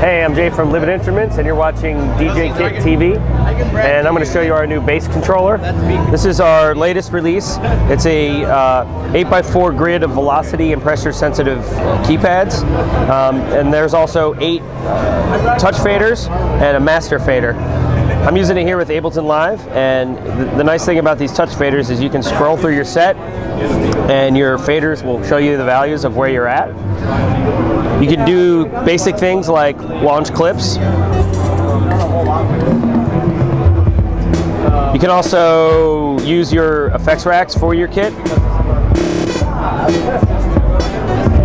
Hey, I'm Jay from Livid Instruments, and you're watching DJ Kit TV. And I'm going to show you our new Base controller. This is our latest release. It's a uh, 8x4 grid of velocity and pressure sensitive keypads. Um, and there's also eight touch faders and a master fader. I'm using it here with Ableton Live, and the, the nice thing about these touch faders is you can scroll through your set, and your faders will show you the values of where you're at. You can do basic things like launch clips. You can also use your effects racks for your kit.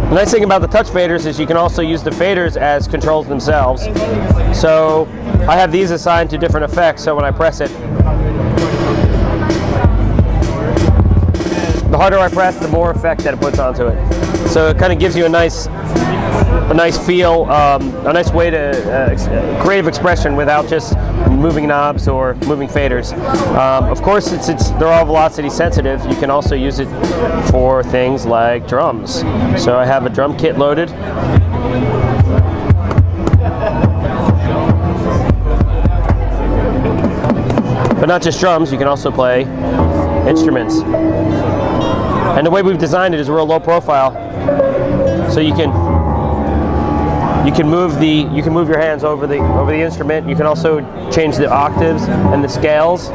The nice thing about the touch faders is you can also use the faders as controls themselves. So I have these assigned to different effects, so when I press it, the harder I press, the more effect that it puts onto it. So it kind of gives you a nice a nice feel, um, a nice way to uh, creative expression without just moving knobs or moving faders. Um, of course, it's, it's they're all velocity sensitive. You can also use it for things like drums. So I have a drum kit loaded. But not just drums, you can also play instruments. And the way we've designed it is real low profile. So you can you can move the you can move your hands over the over the instrument. You can also change the octaves and the scales.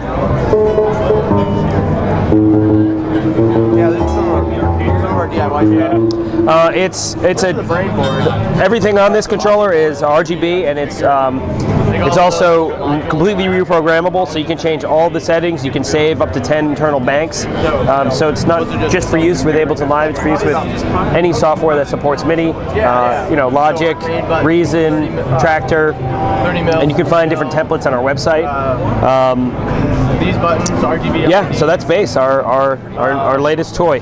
DIY Uh, it's it's a everything on this controller is RGB and it's um, it's also completely reprogrammable, so you can change all the settings. You can save up to 10 internal banks. Um, so it's not just for use with Ableton Live, it's for use with any software that supports MIDI, uh, you know, Logic, Reason, Traktor, and you can find different templates on our website. Um, These buttons, RGB. yeah, so that's Base, our, our, our, our latest toy.